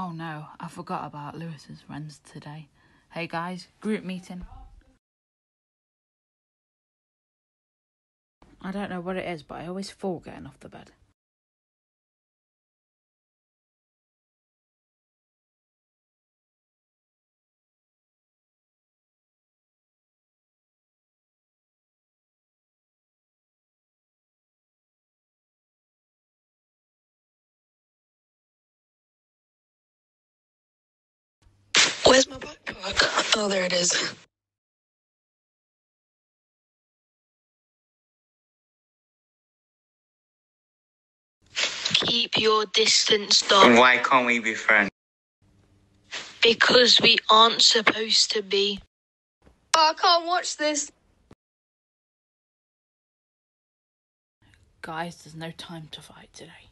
Oh no, I forgot about Lewis's friends today. Hey guys, group meeting. I don't know what it is, but I always fall getting off the bed. Where's my backpack? Oh, there it is. Keep your distance, And dog, why can't we be friends? because we aren't supposed to be. Oh, I can't watch this. Guys, there's no time to fight today.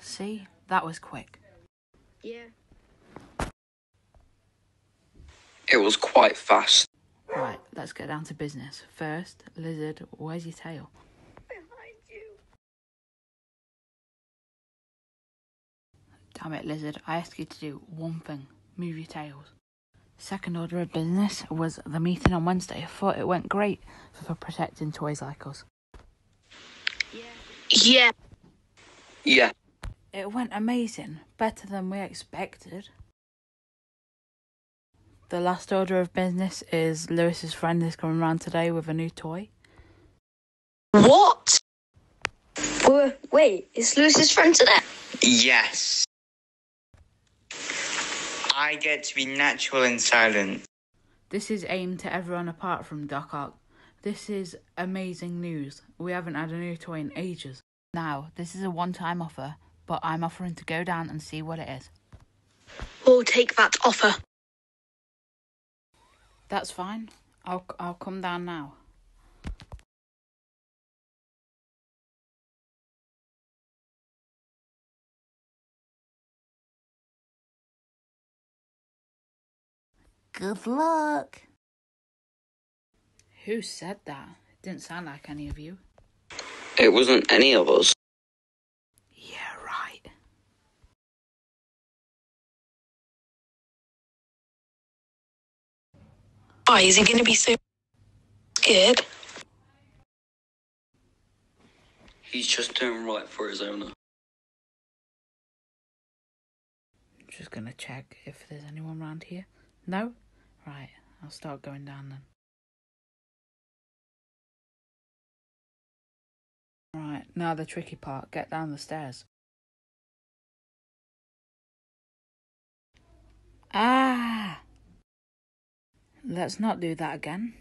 See, that was quick. Yeah. It was quite fast. Right, let's get down to business. First, Lizard, where's your tail? Behind you. Damn it, Lizard, I asked you to do one thing move your tails. Second order of business was the meeting on Wednesday. I thought it went great for protecting toys like us. Yeah, Yeah, It went amazing, better than we expected. The last order of business is Lewis's friend is coming around today with a new toy. what? Wait, wait, is Lewis's friend today? Yes. I get to be natural and silent. This is aimed to everyone apart from Doc Ock. This is amazing news. We haven't had a new toy in ages. Now, this is a one time offer, but I'm offering to go down and see what it is. We'll take that offer. That's fine. I'll I'll come down now. Good luck. Who said that? It didn't sound like any of you. it wasn't any of us. Why is he going to be so scared? He's just doing right for his owner. Just gonna check if there's anyone around here. No? Right, I'll start going down then. Right, now the tricky part get down the stairs. Ah! Let's not do that again.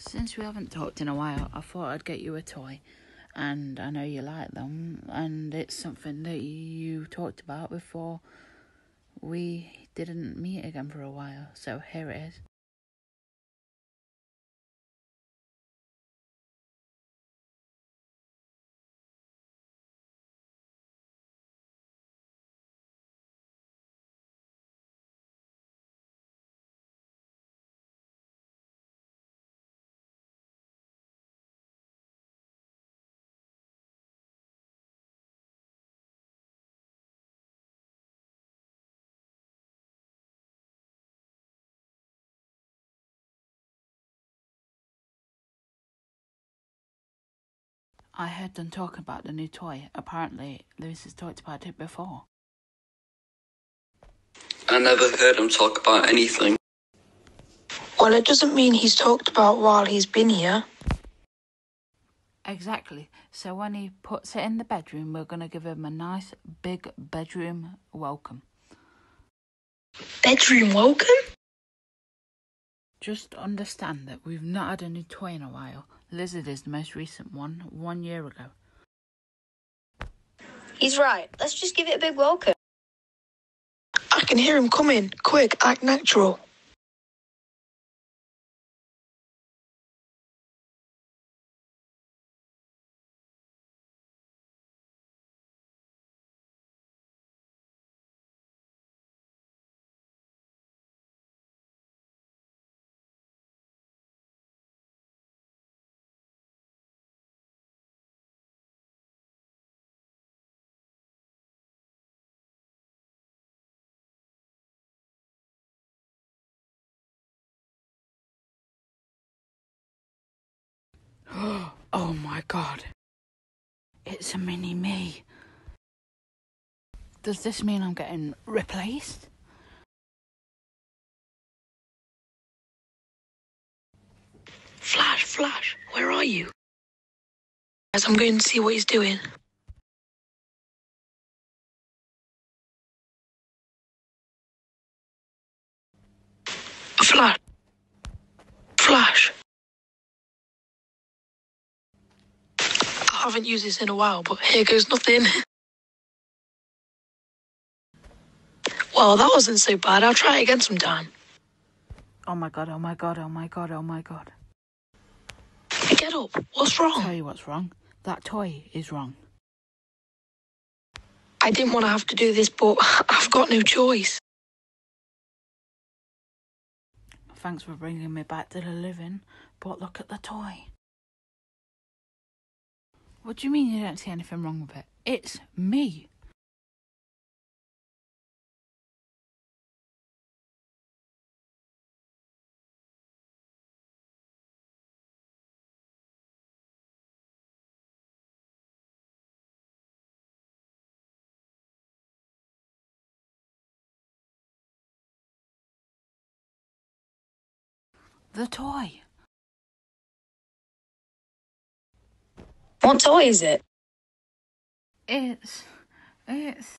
Since we haven't talked in a while, I thought I'd get you a toy. And I know you like them, and it's something that you talked about before we didn't meet again for a while. So here it is. I heard them talk about the new toy. Apparently, Lewis has talked about it before. I never heard him talk about anything. Well, it doesn't mean he's talked about while he's been here. Exactly. So when he puts it in the bedroom, we're going to give him a nice big bedroom welcome. Bedroom welcome? Just understand that we've not had a new toy in a while. Lizard is the most recent one, one year ago. He's right. Let's just give it a big welcome. I can hear him coming. Quick, act natural. Oh my god. It's a mini me. Does this mean I'm getting replaced? Flash, Flash, where are you? As I'm going to see what he's doing. Flash. I haven't used this in a while, but here goes nothing. Well, that wasn't so bad. I'll try it again sometime. Oh my god, oh my god, oh my god, oh my god. Get up. What's wrong? I'll Tell you what's wrong. That toy is wrong. I didn't want to have to do this, but I've got no choice. Thanks for bringing me back to the living, but look at the toy. What do you mean you don't see anything wrong with it? It's me. The toy. What toy is it? It's. It's.